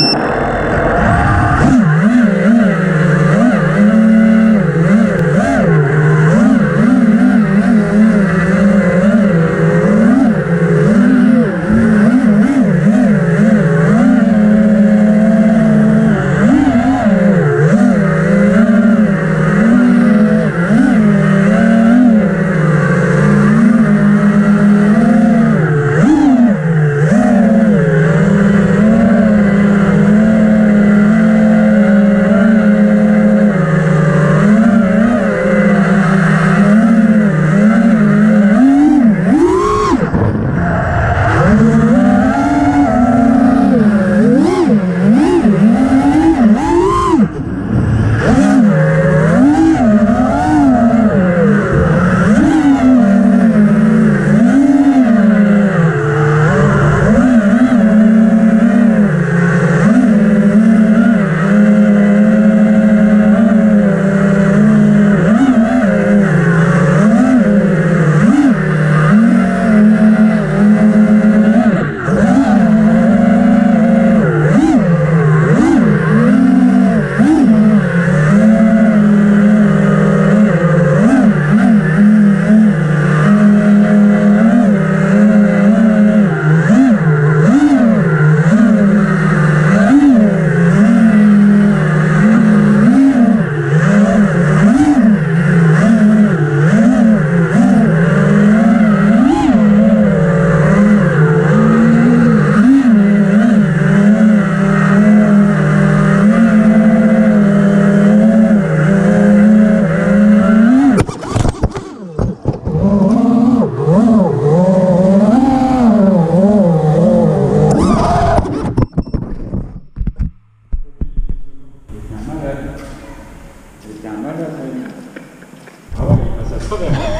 you 山田さん。